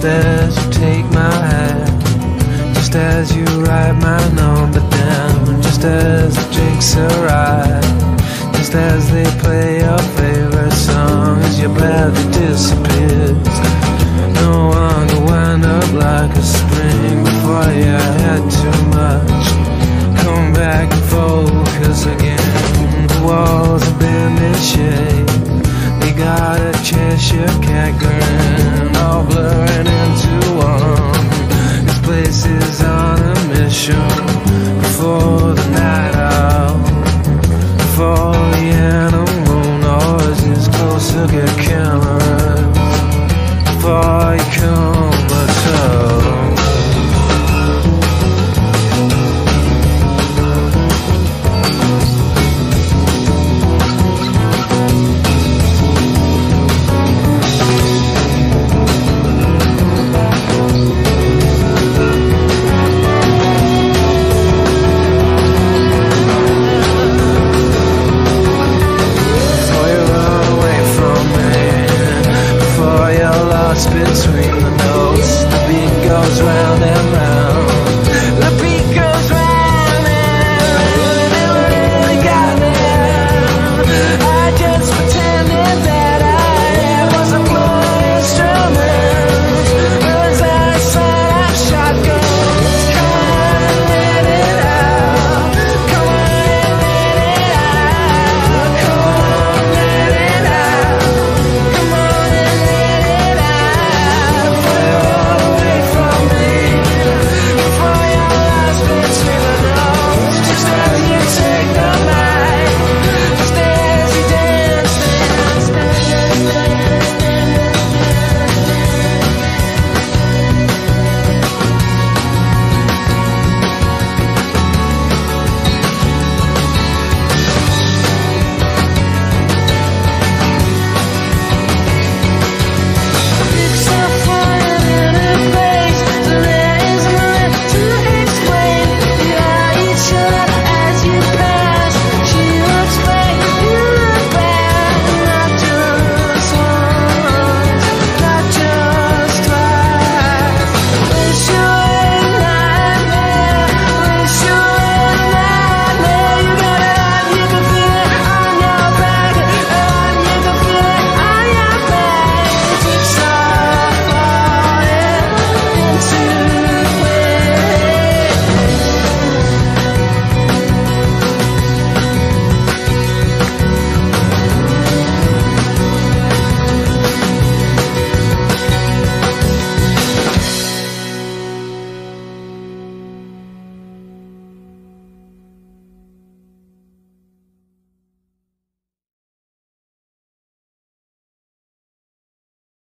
Just as you take my hand, just as you write my number down, just as the drinks arrive, just as they play your favorite song, as your bladder disappears. No to wind up like a spring before you had too much. Come back and focus again. The walls have been in shape. They got a Cheshire cat grin, all blurring. passion before the night out. Before the animal noises, closer get cameras. Before